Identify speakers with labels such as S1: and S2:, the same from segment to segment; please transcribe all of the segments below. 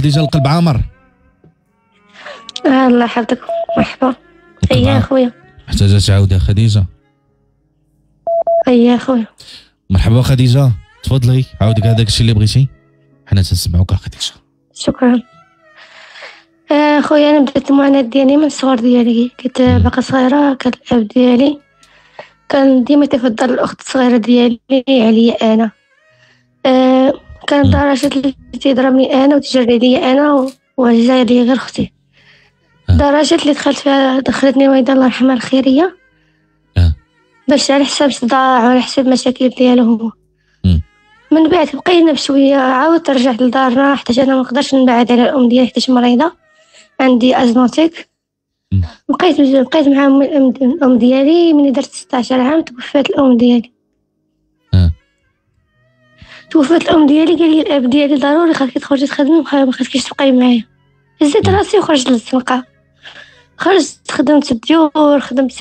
S1: خديجة القلب عامر.
S2: الله يحفظك. مرحبا. اي. أخويا.
S1: محتاجه تعاود خديجة.
S2: اي أخويا.
S1: مرحبا خديجة. تفضلي عاودي كاع داكشي اللي بغيتي. حنا تنسمعوك خديجة.
S2: شكرا. آه، خويا أنا بدات المعاناة ديالي من الصغر ديالي. كنت باقا صغيرة كان الأب ديالي. كان ديما تفضل الأخت الصغيرة ديالي عليا أنا. آه، كان
S1: مم.
S2: لدرجه اللي تيضربني أنا وتجري ليا أنا و- وجاي ليا غير أختي
S1: آه.
S2: لدرجه اللي دخلت فيها دخلتني والدة الله يرحمها الخيرية
S1: آه.
S2: باش على حساب صداع وعلى حساب مشاكل ديالو هو. من بعد بقينا بشوية عاودت رجعت لدارنا حتى أنا ما نقدرش نبعد على الأم ديالي حيت مريضة عندي ازماتيك
S1: مم.
S2: بقيت بقيت مع أم- الأم- الام ديالي من درت 16 عام توفات الأم ديالي
S1: آه.
S2: توفات الأم ديالي قال لي الأب ديالي ضروري خاصك تخرجي تخدمي وخا- ما خاصكيش تبقاي معايا. هزيت. راسي وخرجت للزنقه خرجت خدمت بالديور خدمت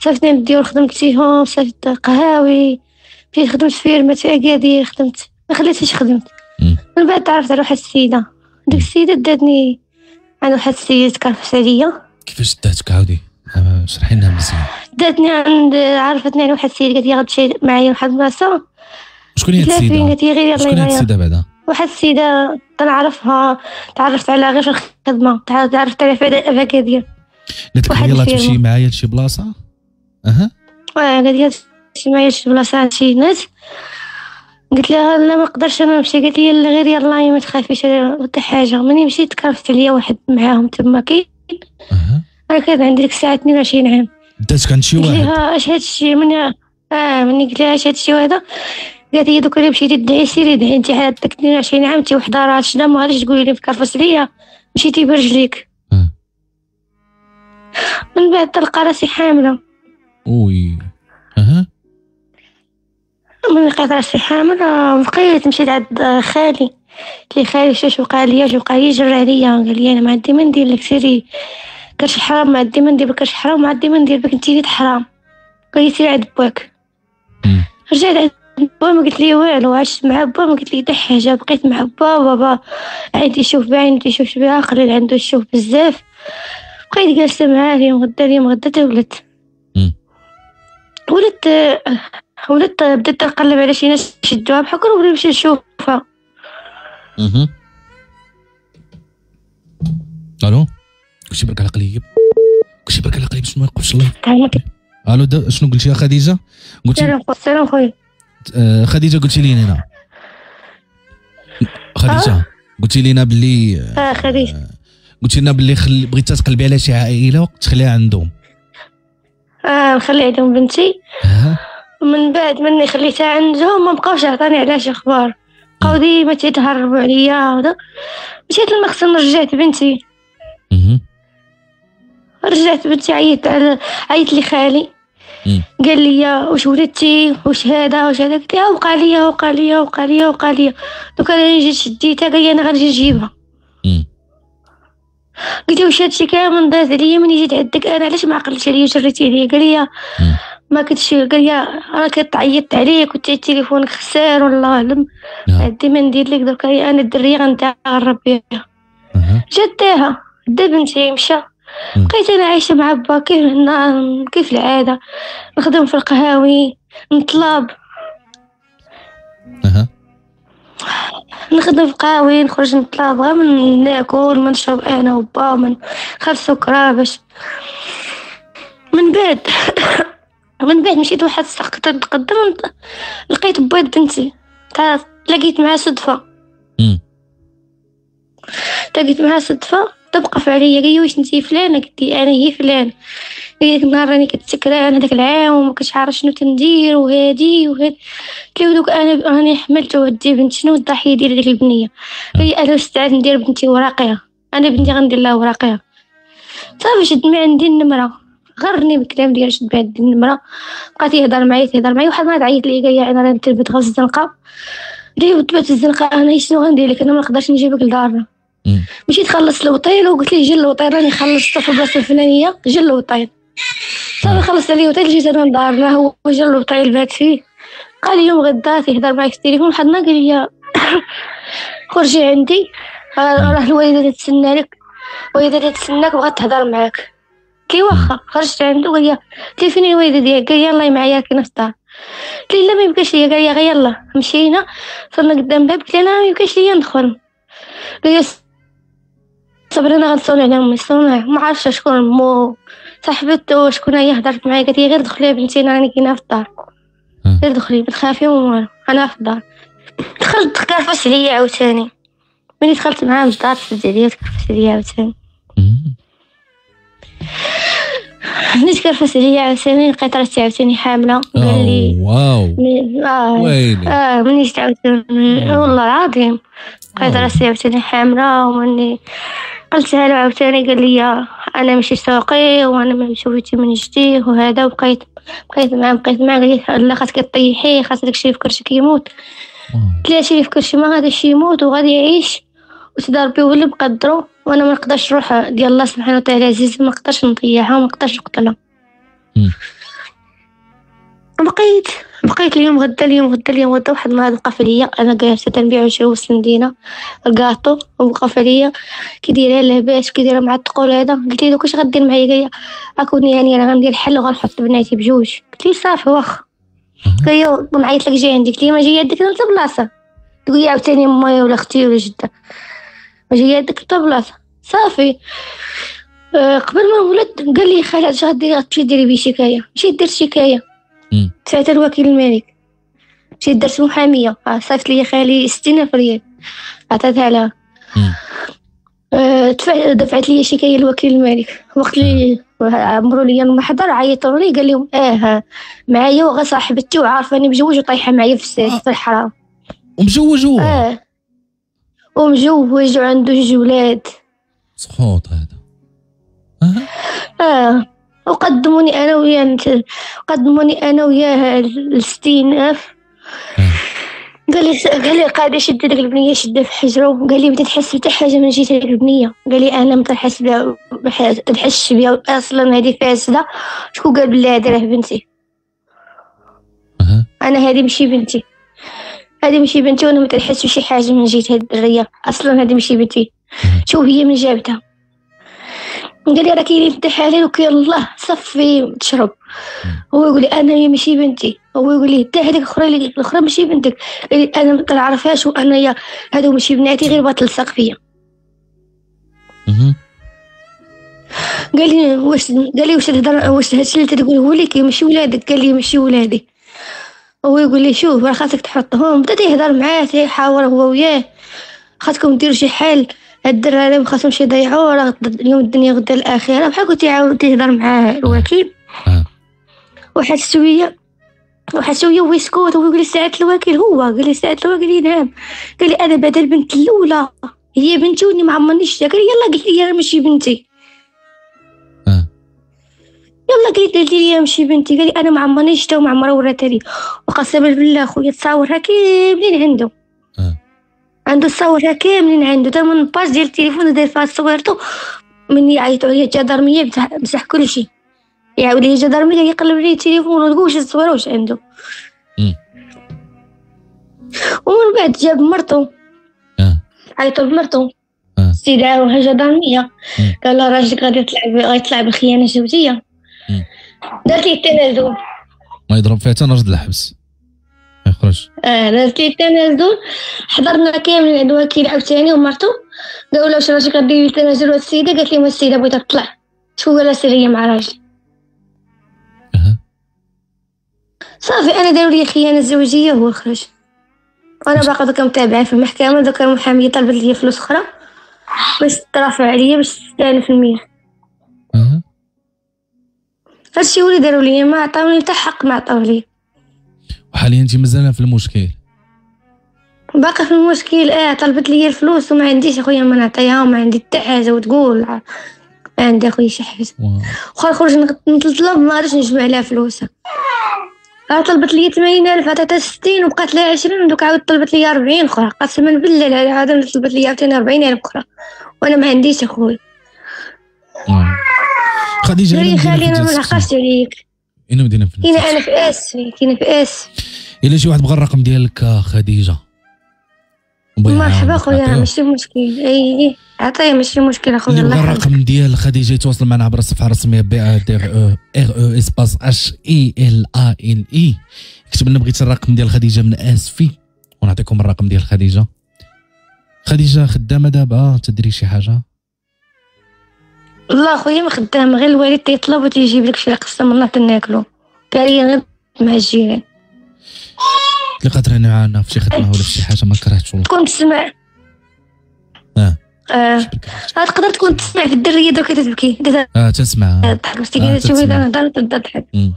S2: صافت الديور خدمت فيهم صافت قهاوي. مشيت خدمت في ferme في أكادير خدمت ما خليتش خدمت. من بعد تعرفت على واحد السيدة. ديك السيدة داتني عند واحد السيد كرفس عليا
S1: كيفاش داتك عاودي؟ شرحي لنا مزيان.
S2: داتني عند عرفتني على واحد السيد قالت لي غتمشي معايا لواحد البلاصه
S1: شكون هي
S2: قلت السيدة؟
S1: شكون هي السيدة بعدا؟
S2: واحد السيدة تنعرفها تعرفت عليها غير في الخدمة تع- تعرفت عليها في اكادير
S1: قالت لك
S2: واحد
S1: يلا
S2: الفيرما.
S1: تمشي معايا لشي بلاصة؟ أها؟
S2: آه، قالت لي تمشي معايا لشي بلاصة عند شي ناس قلت لها لا ما نقدرش أنا نمشي. قالت لي لا غير يلا ما تخافيش حتى حاجة. مني مشيت كرفت عليا واحد معاهم تما كي
S1: أها.
S2: أنا كانت عندي ديك الساعة 22 عام.
S1: داتك عند شي
S2: قلت
S1: واحد؟
S2: لها أش هادشي من آه مني قلت لها أش هادشي هذا قالت لي دوك اللي مشيتي تدعي سيري دعي انت حالك 22 عام انت وحدة راه شنا ما غاديش تقولي لي مكرفس ليا مشيتي برجليك
S1: آه.
S2: من بعد تلقى راسي حاملة.
S1: وي أها.
S2: من لقيت راسي حاملة بقيت مشيت عند خالي. لي خالي شوف وقع ليا شو وقع لي جرى عليا. قال لي أنا ما عندي ما ندير لك سيري. كرش حرام ما عندي ما ندير لك كرش حرام ما عندي ما ندير لك انت حرام. قال لي سيري عند باك. رجعت عند با ما قلت لي والو عشت مع با ما قلت لي حتى حاجة بقيت مع با بابا عندي يشوف بعين ما يشوفش بها قليل عنده يشوف بزاف. بقيت جالسة معاه اليوم غدا اليوم غدا تا ولدت. ولدت ولدت بديت نقلب على شي ناس شدوها بحكر وبغيت نمشي نشوفها
S1: أها ألو؟ كلشي برك على قليب. كلشي برك على قليب باش ما يوقفش الله. ألو شنو قلتي يا خديجة؟ قلتي
S2: سلام خو- سلام خويا.
S1: خديجة قلتي لي هنا خديجة قلتي لينا باللي
S2: آه خديجة.
S1: قلتي لنا باللي خل... بغيتي تقلبي على شي عائلة تخليها عندهم.
S2: آه نخلي عندهم بنتي.
S1: ها
S2: من بعد مني خليتها عندهم ما بقاوش عطاني على شي أخبار. بقاو ديما تيتهربوا عليا ودا مشيت للمخزن رجعت بنتي. رجعت بنتي عيطت على عيط لي خالي. قال لي واش ولدتي؟ واش هذا؟ واش هذا؟ قلت لها وقع ليا وقع ليا وقع ليا وقع ليا. دوك أنا جيت شديتها قال لي أنا غنجي نجيبها. قلت له واش هادشي كامل داز عليا؟ مني جيت عندك أنا علاش ما عقلتش عليا؟ وجريتي عليا؟ قال لي. ما كنتش قال لي أنا كنت عيطت عليك وانت تليفونك خسر والله أعلم.
S1: نعم.
S2: عندي ما ندير لك؟ درك أنا الدرية بها
S1: أها.
S2: جداها دا بنتي مشى. بقيت أنا عايشة مع با كيف هنا؟ كيف العادة؟ نخدم في القهاوي نطلب.
S1: أها.
S2: نخدم في قهاوي نخرج نطلب غير من ناكل من نشرب أنا وبا من خاف سكرة باش. من بعد من بعد مشيت واحد الساق تقدم لقيت بويض بنتي. تلاقيت معاه
S1: صدفة.
S2: تلاقيت معاه صدفة. تبقف عليا قال واش انتي فلانة؟ قلت أنا هي فلان قال ديك النهار راني كنت سكران هذاك العام وما كنتش عارف شنو تندير وهادي وهاد. قلت له دوك أنا راني حملت وهدي بنت شنو الضحية ديال ديك البنية؟ قال أنا مستعد ندير بنتي وراقية؟ أنا بنتي غندير لها وراقية. صافي شد من عندي النمره غرني بالكلام ديال شد عندي النمره بقات يهضر معايا تهضر معايا واحد النهار عيط لي قال أنا تربت غير في الزنقة. ليه تبات في الزنقة أنا شنو غندير لك؟ أنا ما نقدرش نجيبك لدارنا. مشيت خلصت الوطيل وقلت ليه جي الوطيل راني خلصت في البلاصة الفلانية جي الوطيل صافي خلصت عليه الوطيل جيت أنا لدارنا هو جا الوطيل بات فيه. قال لي يوم غدا تيهضر معايا في التليفون واحد النهار قال لي خرجي عندي. راه الوالدة تتسنى لك الوالده تتسناك بغات تهضر معاك. لي واخا خرجت عنده قال لي قلت فين الوالدة ديالك؟ قال لي يلاه معايا في الدار. قلت لا ما يبقاش ليا. قال لي غير يلا مشينا. صرنا قدام باب قلت أنا ما يبقاش ليا ندخل. قال لي صبري أنا غنصون على امي صون ما عرفتش شكون مو صاحبته شكون هي هضرت معايا قالت لي غير دخلي بنتي راني كاينة في الدار.
S1: آه.
S2: غير دخلي ما تخافي والو أنا في الدار. دخلت تكرفس عليا عاوتاني. ملي دخلت معاه للدار تفز عليا تكرفس عليا عاوتاني. ملي تكرفس عليا عاوتاني لقيت راسي عاوتاني حاملة. قال لي
S1: أوه، واو.
S2: مي- آه
S1: ويلي.
S2: آه مني جيت عاوتاني. والله العظيم لقيت. راسي عاوتاني حاملة ومني قلتها له عاوتاني قال لي أنا ماشي سوقي وأنا ما مشوفتي من جدي وهذا وبقيت بقيت معاه بقيت معاه. قال لي لا خاصك طيحيه خاص داكشي في كرشك يموت. قلت لها شي في كرشي ما غاديش يموت وغادي يعيش. وتضربي هو اللي مقدرو وأنا ما نقدرش نروح ديال الله سبحانه وتعالى عزيز ما نقدرش نضيعها وما نقدرش نقتلها. بقيت بقيت اليوم غدا اليوم غدا اليوم غدا. واحد النهار وقف عليا أنا جالسه تنبيع شي وسط المدينة. الكاطو ووقف عليا كي دايرة لاباس كي دايرة مع الثقول هذا. قلت له واش غدير معايا؟ قال لي اكون يعني أنا غندير حل وغنحط بناتي بجوج. قلت لي صافي واخا. قال لي نعيط لك جاي عندك. قلت لي ما جاي عندك أنت بلاصة. تقول لي عاوتاني أمي ولا أختي ولا جدة. ما جاي عندك أنت بلاصة. صافي. آه، قبل ما ولد قال لي خالد اش غديري غتمشي ديري بيه شكاية. مشيت درت
S1: شكاية.
S2: دفعت الوكيل الملك. مشيت درت محامية. آه، صيفط لي خالي ستين ألف ريال لها
S1: مم.
S2: آه، دفع- دفعت لي شكايه الوكيل الملك. وقت اللي عمروا لي المحضر عيطوا لي قال لهم آه معايا وغا صاحبتي وعارفاني مجوج وطايحة معايا في السيف في الحرام
S1: ومجوج هو
S2: آه. ومجوج وعنده جوج ولاد.
S1: سخوط هذا.
S2: آه. وقدموني أنا وياه قدموني أنا وياه لستين الف قال لي قال لي قاعد يشد ديك البنية شدها في حجرة قال لي ما تحس حتى حاجة من جهه هذيك البنية. قال لي أنا ما تنحس بها تنحسش بها أصلا هذه فاسدة. شكون قال بلي هذه راه بنتي. أنا هذه ماشي بنتي. هذه ماشي بنتي وأنا ما تنحس بشي حاجة من جهه هذه الدريه أصلا هذه ماشي بنتي. شوف هي من جابتها. قال لي راه كاينين التحاليل وكي الله صفي تشرب هو يقول لي أنا هي ماشي بنتي. هو يقول لي حتى هذيك الاخرى الأخرى ماشي بنتك. قال لي أنا ما كنعرفهاش وانايا هادو ماشي بناتي غير بغات تلصق فيا. قال لي واش قال لي واش تهضر واش هادشي اللي تقول هو لك ماشي ولادك. قال لي ماشي ولادي. هو يقول لي شوف راه خاصك تحطهم بدأ تيهضر معاه تيحاور هو وياه. خاصكم ديروا شي حل. هاد الدراري ما خاصهمش يضيعوا راه اليوم الدنيا غدا الآخرة بحال كنت يعاود تيهضر معاه الوكيل
S1: آه.
S2: واحد شوية واحد شوية هو يسكت هو يقول لي ساعة الوكيل هو قال لي ساعة الوكيل لي نعم قال لي أنا بعد البنت الأولى هي بنتي وني ما عمرنيش شفتها. قال لي يلا قلت لي أنا ماشي بنتي
S1: آه.
S2: يلا قلت لي ماشي بنتي قال لي أنا ما عمرني شفتها وما عمرها وراتها لي وقسما بالله خويا تصاورها كاملين عنده. عنده تصاورها كاملين عنده تا من باج ديال التليفون داير فيها صورته من يعيطوا عليا الجدرمية مسح, مسح كل شيء يعاود لي الجدرمية يقلب لي التليفون وتقول واش الصورة واش عنده. ومن بعد جاب مرتو
S1: آه.
S2: عيطوا لمرتو
S1: آه.
S2: استدعاوها جدرميه
S1: مم.
S2: قال لها راجلك غادي يطلع ب- غيطلع بالخيانه الزوجيه
S1: مم.
S2: دارت لي التنازل
S1: ما يضرب فيها حتى نرد الحبس ما يخرج
S2: آه لي التنازل حضرنا كامل وكيل عاوتاني ومرتو. قالوا لها واش راجلك غديري التنازل وهاد السيده قالت لهم السيدة بغيتها تطلع. سير هي مع راجلي.
S1: أها.
S2: صافي أنا داروا لي خيانة زوجية وهو خرج. وأنا باقا دوكا متابعه في المحكمة دوكا المحاميه طلبت لي فلوس أخرى باش ترافع عليا باش تستاهل في المية
S1: أها.
S2: هادشي هو اللي داروا لي ما عطاوني حتى حق ما عطاو لي
S1: وحاليا انت مازال في المشكل.
S2: باقا في المشكل آه طلبت لي الفلوس وما عنديش أخويا ما نعطيها وما عندي حتى حاجة وتقول عندي أخويا شي حاجة.
S1: واو.
S2: وخا نخرج نطلب ما عرفتش نجمع لها فلوسها. راه طلبت لي 80 ألف عطيتها 60 وبقات لها 20 ودوك عاود طلبت لي 40 أخرى. قسما بالله عاد طلبت لي عاوتاني 40 ألف أخرى. وأنا ما عنديش أخويا.
S1: خديجة
S2: خلينا ما؟ نلقاش عليك.
S1: اين مدينة في الجزائر؟
S2: أنا في آسفي كاينة في آسفي.
S1: الا شي واحد بغى الرقم ديالك خديجة.
S2: مرحبا خويا. ماشي مشكل. إي عطيه ماشي مشكل
S1: أخويا
S2: الله يحفظك
S1: الرقم ديال خديجة يتواصل معنا عبر الصفحة الرسمية B A D R O espace H I L A L I. كتب لنا بغيت الرقم ديال خديجة من اسفي ونعطيكم الرقم ديال خديجة. خديجة خدامة دابا تدري شي حاجة؟
S2: والله خويا ما خدام غير الوالد تيطلب وتيجيب لك شي قصه من الله تناكلو كاري غير مع الجيران.
S1: اللي قادرة معنا في شي خدمة ولا في شي حاجة ما كرهتش والله.
S2: تكون تسمع
S1: آه.
S2: آه. تقدر تكون تسمع في الدرية دوكا تتبكي
S1: آه تنسمع
S2: تضحك بس
S1: آه،
S2: شوية
S1: تتسمع.
S2: تهضر تبدا تضحك هي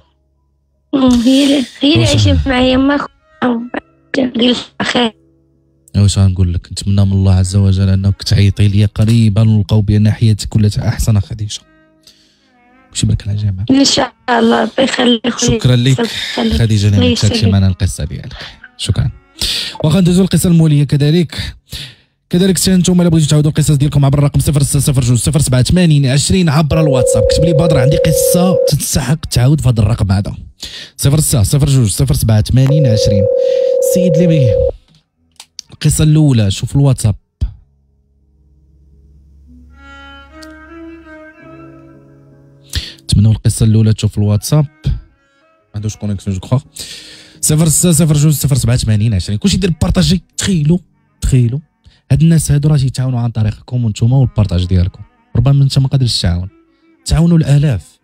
S2: اللي هي اللي عايشة معايا. ما ديال خير
S1: واش غنقول لك نتمنى من الله عز وجل أنك تعيطي لي قريبا ونلقاو بأن حياتك كلها أحسن خديجة. وش يبارك على الجامعة
S2: إن شاء الله ربي يخليك. خويا
S1: شكرا لك.
S2: خديجة
S1: اللي
S2: يسلمك.
S1: معنا القصة ديالك شكرا. واخا ندوزو القصة المولية كذلك. كذلك حتى نتوما الا بغيتو تعاودوا القصص ديالكم عبر الرقم 0602 087 20 عبر الواتساب. كتب لي بدر عندي قصة تستحق تعاود في هذا الرقم هذا. 0602 087 20 السيد اللي بيه. القصة الأولى شوف الواتساب. نتمنوا القصة الأولى تشوف الواتساب. ما عندوش connexion je crois صفر ستة صفر جوج صفر سبعة ثمانين عشرين. كلشي يدير partager تخيلوا تخيلوا. هاد الناس هادو راه تيتعاونوا عن طريقكم وانتوما وال partage ديالكم. ربما انت ما قادرش تعاون. تعاونوا الآلاف.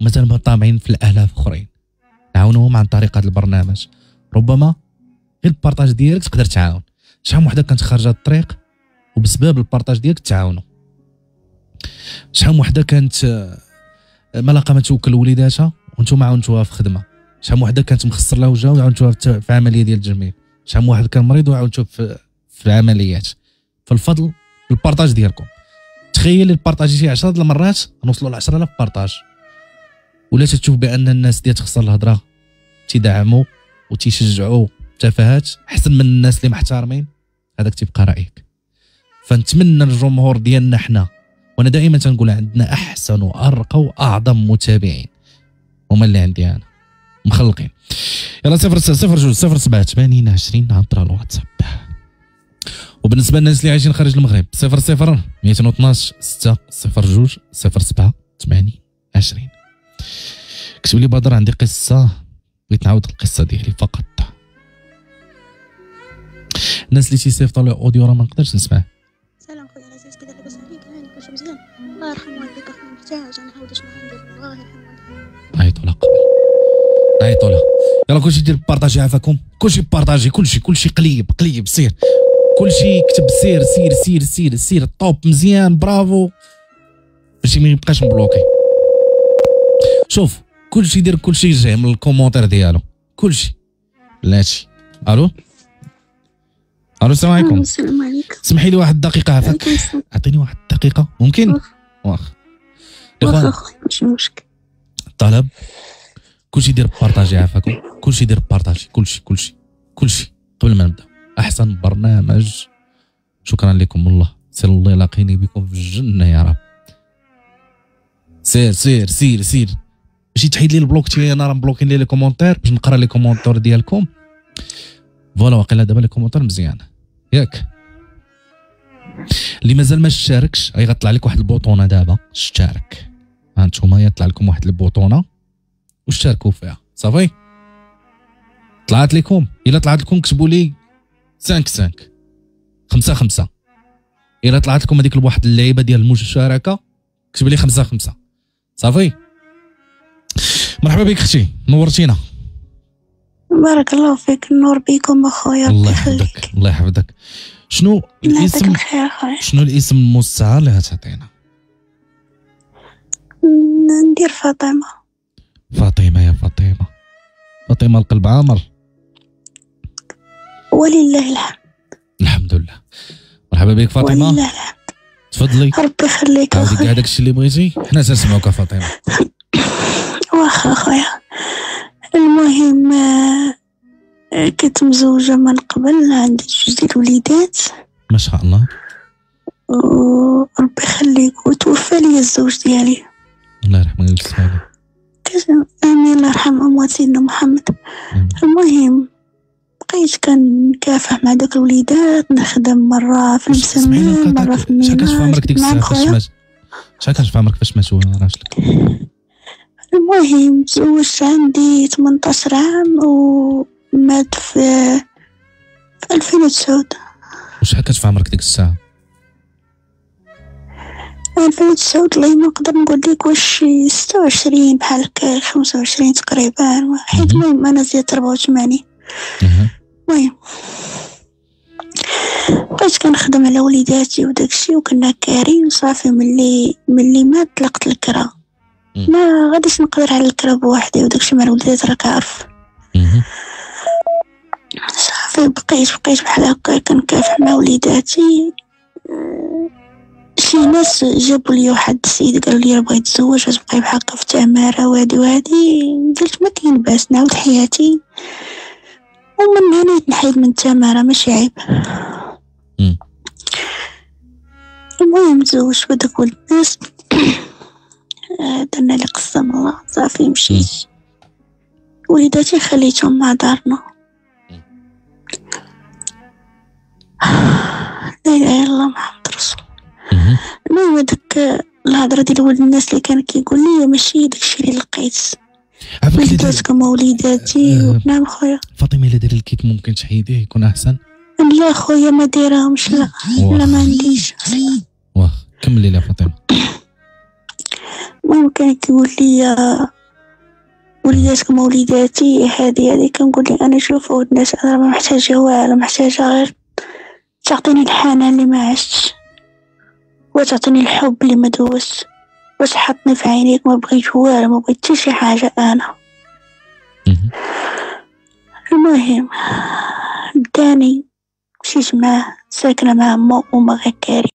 S1: مثلا طامعين في الآلاف أخرين. تعاونوهم عن طريق هذا البرنامج. ربما غير ال partage ديالك تقدر تعاون. شحال وحده كانت خارجة الطريق وبسبب ال partage ديالك تعاونوا. شحال وحده كانت آه، ما لاقا ما توكل وليداتها وأنتم عاونتوها في خدمة. شحال وحده كانت مخسر لها وجهها وعاونتوها في عملية ديال التجميل. شحال واحد كان مريض وعاونتوه في في العمليات. فالفضل البارطاج ديالكم. تخيل البارطاج شي 10 د المرات نوصلوا ل 10000 بارطاج. ولا تشوف بأن الناس ديال تخسر الهضره تيدعموا وتيشجعوا تفاهات أحسن من الناس اللي محترمين. هذاك تيبقى رايك فنتمنى الجمهور ديالنا حنا وأنا دائما تنقول عندنا أحسن وأرقى وأعظم متابعين. هما اللي عندي أنا مخلقين. يلا صفر صفر جوج صفر سبعة ثمانين عشرين عبر الواتساب. وبالنسبة للناس اللي عايشين خارج المغرب صفر صفر 212 ستة صفر جوج صفر سبعة ثمانين عشرين. كتب لي بدر عندي قصة بغيت نعاود القصة ديالي فقط. الناس اللي تيصيفطوا لي audio راه ما نقدرش نسمع
S3: سلام خويا العزيز كذا لاباس عليك هاني كلشي مزيان الله يرحم والديك اخويا محتاج نعاود شنو غندير الله يرحم والديك
S1: نعيطوا لها قبل نعيطوا لها يلا كلشي دير partager عافاكم كلشي partager كلشي كلشي قليب قليب سير كلشي كتب سير سير سير سير سير top مزيان برافو باش ما يبقاش مبلوكي شوف كلشي يدير كلشي يجي من ال commentaire ديالو كلشي بلاتي ألو ألو السلام عليكم.
S3: السلام عليكم.
S1: سمحي لي واحد
S3: الدقيقة السلام
S1: أعطيني واحد الدقيقة. ممكن. واخ. الاخوان
S3: خويا ماشي مشكل.
S1: طلب. كلشي يدير partager عافاكم. كلشي يدير partager. كلشي كلشي كلشي قبل ما نبدأ. أحسن برنامج. شكرا لكم والله. سير الله يلاقيني بكم في الجنة يا رب. سير سير سير سير. ماشي تحيد لي ال bloc تي أنا راه مبلوكين لي les commentaires باش نقرا les commentaires ديالكم. voilà واقيلا دابا les commentaires مزيان. ياك. اللي مازال ما اشتركش غي غطلع لك واحد البوطونة دابا. اشترك ها انتوما يطلع لكم واحد البوطونة. واشتركوا فيها. صافي؟ طلعت لكم. إلا طلعت لكم كتبوا لي 5 5 5 5 إلا طلعت لكم هذيك واحد اللعيبة ديال المشاركة كتب لي 5 5 صافي؟ مرحبا بك أختي. نورتينا.
S3: بارك الله فيك النور بيكم أخويا
S1: الله يحفظك الله يحفظك. شنو الاسم
S3: الخير
S1: شنو الاسم المستعار اللي غتعطينا
S3: ندير فاطمة.
S1: فاطمة يا فاطمة. فاطمة القلب عامر؟
S3: ولله الحمد.
S1: الحمد لله. مرحبا بك فاطمة.
S3: ولله الحمد.
S1: تفضلي.
S3: ربي يخليك
S1: عاودي
S3: أخويا.
S1: كاع داكشي اللي بغيتي؟ حنا تنسمعوك فاطمة.
S3: واخا أخويا. المهم آه، كنت مزوجة من قبل عندي جوج ديال الوليدات.
S1: ما شاء الله.
S3: وربي يخليك وتوفى لي الزوج ديالي.
S1: الله يرحمه.
S3: كاش- آمين الله يرحم اموات سيدنا محمد. المهم بقيت كنكافح مع دوك الوليدات نخدم مرة في المسمى مرة
S1: نقاطعك
S3: في
S1: شحال كانت في
S3: الميناج
S1: عمرك ديك
S3: مع
S1: الساعة فاش
S3: خويا
S1: مات؟ شحال كانت في عمرك فاش مات راجلك
S3: المهم تزوجت عندي 18 عام ومات في في 2009
S1: وشحال كانت في عمرك ديك الساعة
S3: 2009 والله ما نقدر نقول لك واش شي 26 بحال هكا 25 تقريبا حيت
S1: مهم.
S3: المهم أنا زيادة 84
S1: أها.
S3: المهم بقيت كنخدم على وليداتي وداكشي وكنا كارين وصافي ملي ملي مات طلقت الكرا. ما غاديش نقدر على الكرا بوحدي وداكشي مع الوليدات راك عارف. صافي بقيت بقيت بحال هكا كنكافح مع وليداتي. أه، شي ناس جابوا لي واحد السيد قالوا لي بغا يتزوج غتبقاي بحال هكا في تمارة وهادي وهادي. قلت ما كاين باس نعاود حياتي. ومن هنا نحيد من تمارة ماشي عيب. المهم تزوجت بداك ولد. الناس درنا لي قسم الله صافي مشيت وليداتي خليتهم مع دارنا لا اله الا الله محمد رسول
S1: مهم.
S3: المهم هذاك الهضره ديال ولد الناس اللي كان كيقول لي ماشي داكشي اللي لقيت وليداتكم وليداتي. نعم خويا
S1: فاطمه الا دار الكيك ممكن تحيديه يكون احسن
S3: لا خويا ما دايرهمش لا لا ما عنديش
S1: واه كملي لي فاطمه
S3: المهم كان كيقول لي وليداتكم وليداتي هادي هادي كنقول لي أنا شوف الناس أنا ما محتاجة والو محتاجة غير تعطيني الحنان اللي ما عشتش وتعطيني الحب اللي ما دوزت وتحطني في عينيك ما بغيت والو ما بغيت حتى شي حاجة أنا.
S1: مهم.
S3: المهم داني مشيت معاه ساكنة مع أمه وأمه غير كارين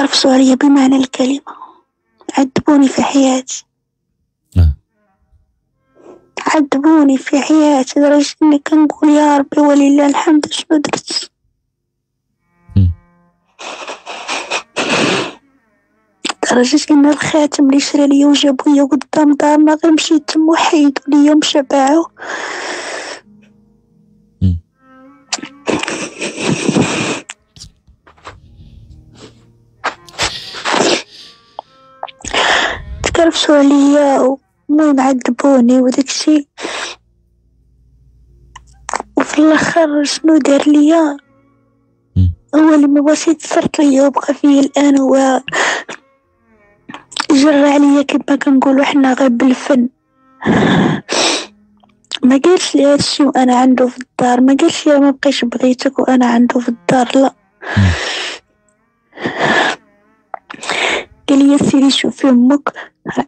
S3: تكرفسوا عليا بمعنى الكلمة عذبوني في حياتي. عذبوني في حياتي لدرجة إني كنقول يا ربي ولله الحمد شنو درت. لدرجة إن الخاتم اللي شرا ليا وجابو ليا قدام دارنا غير مشيت تما وحيدو ليا تكرفسوا عليا المهم عذبوني وداكشي وفي الآخر شنو دار ليا. هو اللي ما بغاش يتصرت ليا وبقى فيا الآن هو جرى عليا كما كنقولوا حنا غير بالفن. ما قالش لي هادشي وأنا عنده في الدار. ما قالش لي ما بقيتش بغيتك وأنا عنده في الدار لا. قال لي سيري شوفي أمك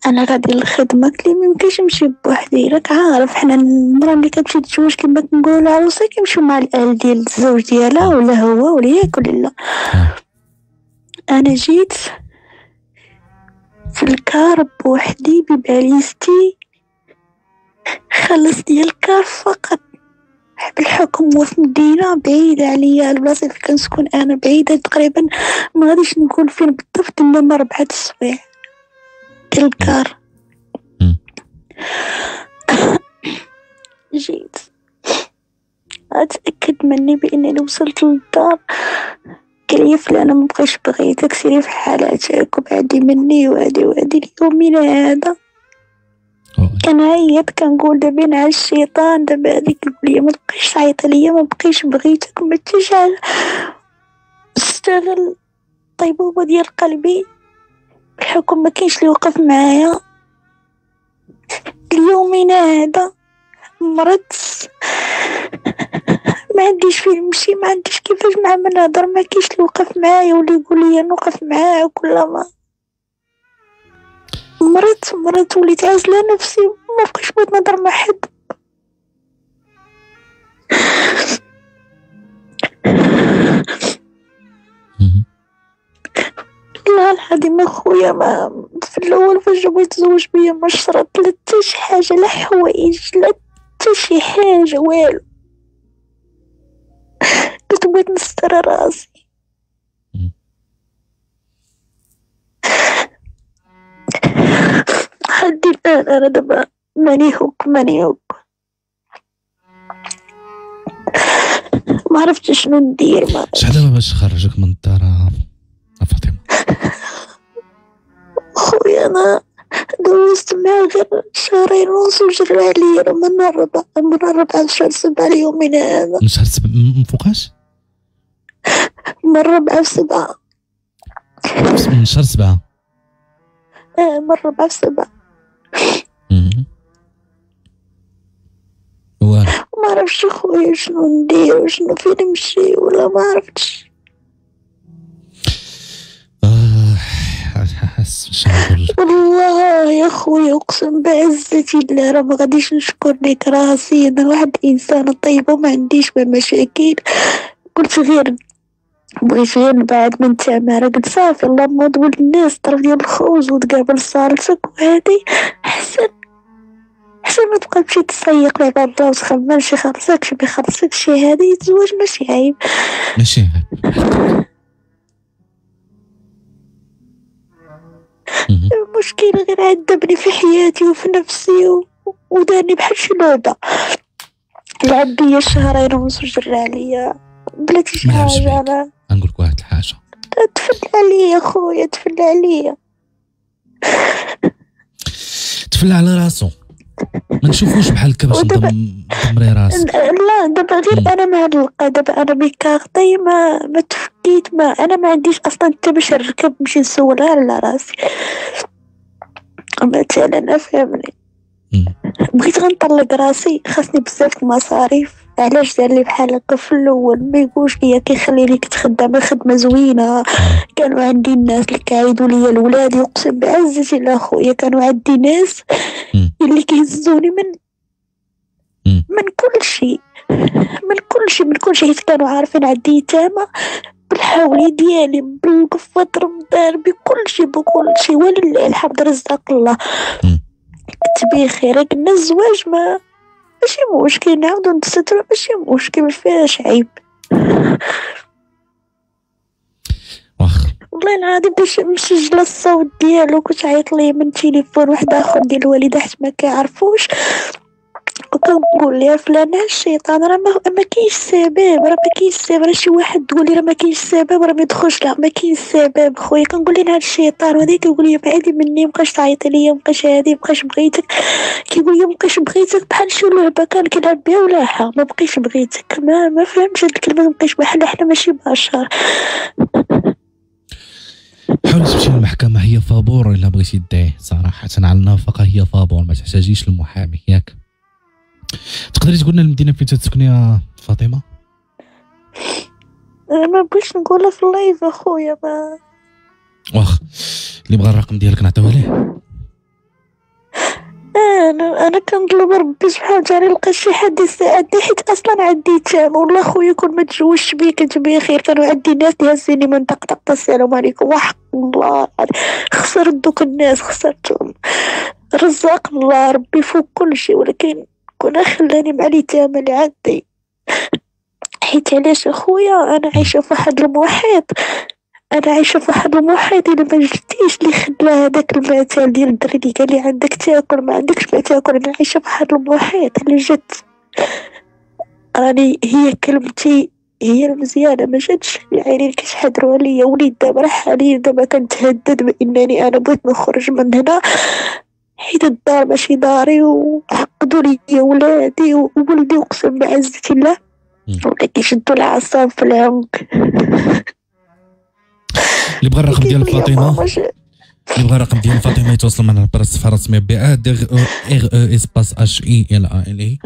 S3: أنا غادي للخدمة قلت لي ميمكنش نمشي بوحدي راك عارف حنا المرا اللي كتمشي تتزوج كما كنقولوا العروسة كيمشيو مع الأهل ديال الزوج ديالها ولا هو ولا ياك ولا لا. أنا جيت في ال car بوحدي بفاليزتي خلص ديال ال car فقط. بالحكم هو في مدينة بعيدة عليا. البلاصة اللي كنسكن أنا بعيدة تقريبا. ما غاديش نقول فين بالضبط إنما ربعة السوايع ديال الكار. جيت. أتأكد مني بأنني وصلت للدار. قال لي فلانة ما بقيتش بغيتك سيري في حالاتك وبعدي مني وهادي وهادي. اليوم من
S1: أوه.
S3: كنعيط كنقول دابا على الشيطان دابا هذيك الولية ما تبقيش تعيط عليا ما بقيش بغيتك ما حاجة استغل الطيبوبة ديال قلبي بحكم ما كاينش اللي وقف معايا اليومين هذا مرضت ما عنديش فين نمشي ما عنديش كيفاش مع من نهضر ما كاينش اللي وقف معايا ولا يقول لي نوقف معاك ولا ما مرضت مرضت وليت عازله نفسي ما بقيتش بغيت نهضر مع حد. والله العظيم اخويا ما في الأول فاش بغيت يتزوج بيا ما شرط لا حتى شي حاجة لا حوايج لا حتى شي حاجة والو كنت بغيت نستر راسي حدي الآن أنا دابا ماني هوك ماني هوك. ما عرفت شنو ندير ما
S1: شحال دابا باش خرجك من الدار آه، فاطمة؟
S3: خويا أنا دوزت معاه غير شهرين ونص وجرى عليا من الربع من الربع شهر سبعة اليومين هذا.
S1: من شهر سبع من فوقاش؟
S3: من الربع في سبعة
S1: من شهر سبعة.
S3: آه من الربع في سبعة ما عرفتش خويا شنو ندير وشنو فين نمشي ولا ما عرفتش. والله يا خويا أقسم بعزة الله راه ما غاديش نشكر لك راسي أنا واحد إنسانة طيبة وما عنديش ما مشاكل قلت غير بغيت غير نبعد من قلت صافي اللهم ودول الناس طرف ديال الخوز وتقابل صالتك وهادي أحسن أحسن ما تبقى تمشي تسيق لعباد الله وتخمم شي خلصك شي بيخلصك شي هادي يتزوج ماشي عيب.
S1: ماشي عيب.
S3: المشكلة غير عذبني في حياتي وفي نفسي و... وداني بحال شي لعبة. لعب بيا شهرين ونص وجرى عليا. بلاتي شي حاجة. أنا
S1: غنقول لك واحد الحاجة.
S3: تفل عليا خويا تفل عليا.
S1: تفل على راسو. ما نشوفوش بحال هكا باش نضمري راسك.
S3: لا دابا. غير أنا معلقة دابا أنا بكارطي ما ما تفكيت ما أنا ما عنديش أصلا حتى باش نركب نمشي نسول غير على راسي. مثلا فهمني.
S1: مم.
S3: بغيت غنطلق راسي خاصني بزاف المصاريف. علاش دار لي بحال هكا في الأول؟ ما يقولش ليا كيخليني كنت خدامه خدمة زوينة. كانوا عندي الناس اللي كيعيطوا ليا الولاد يقسم بعزتي الله خويا كانوا عندي ناس. اللي كيهزوني من. من كل شيء. من كل شيء من كل شيء. حيت كانوا عارفين عندي يتامى بالحولي ديالي بالقفة رمضان بكل شيء بكل شيء. ولله الحمد رزق الله. كنت بخير. قلنا الزواج ما ماشي مشكل نعاودو نسترو ماشي مشكل ما فيهاش عيب
S1: واخ
S3: والله العظيم باش مسجلة الصوت ديالو كنت عيط ليه من تليفون واحد آخر ديال الوالدة حيت ما كيعرفوش. وكنقول ليه فلان ها الشيطان راه ما, كاينش سبب راه ما كاينش سبب راه شي واحد تقول لي راه ما كاينش سبب راه ما يدخلش لا ما كاينش سبب. خويا كنقول ليه هذا الشيطان وهذا كيقول لي بعيدي مني مابقاش تعيطي ليا مابقاش هادي مابقاش بغيتك. كيقول لي مابقاش بغيتك بحال شي لعبة كان كيلعب بها ولا حا ما بقيتش بغيتك ما ما فهمتش هاد الكلمة ما بقيتش بحال حنا ماشي بشر.
S1: حاولي تمشي للمحكمة هي فابور إلا بغيتي ديه صراحة على النفقة هي فابور ما تحتاجيش للمحامي ياك. تقدري تقول لنا المدينة فين تسكني يا فاطمة؟
S3: أنا ما بغيتش نقولها في ال live أخويا ما
S1: واخ اللي بغى الرقم ديالك نعطيوه ليه؟
S3: أنا أنا كنطلب ربي سبحانه وتعالى يلقى شي حد يساعدني حيت أصلا عندي تام والله خويا كون ما تزوجش بيا كنت بخير كانوا عندي ناس يهزوني من طقطق السلام عليكم وحق الله. خسرت دوك الناس خسرتهم. رزق الله ربي فوق كل شيء ولكن كون خلاني مع اليتامى اللي عندي. حيت علاش أخويا؟ أنا عايشة في واحد المحيط. أنا عايشة في واحد المحيط الا ما جبتيش اللي خدنا هذاك المثال ديال الدري اللي قال لي عندك تاكل ما عندكش ما تاكل. أنا عايشة في واحد المحيط اللي جت راني هي كلمتي هي المزيانة. ما جاتش العينين كيتحضروا عليا وليد دابا راه حاليا دابا كنتهدد بإنني أنا بغيت نخرج من هنا. حيت الدار ماشي داري وعقدوا لي ولادي وولدي اقسم بعزة الله. ولا كيشدوا العصام في العنق
S1: اللي بغى الرقم ديال
S3: جا-
S1: اللي بغى الرقم ديال فاطمة يتواصل معنا على الصفحة الرسمية B A D R O espace H I L A L I